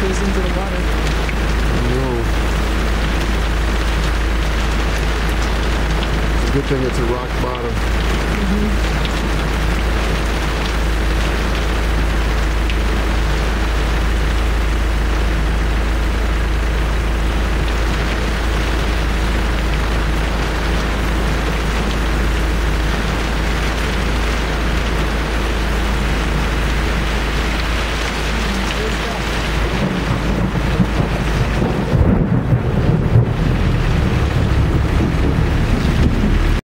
goes into the water. No. It's a good thing it's a rock bottom. Mm -hmm.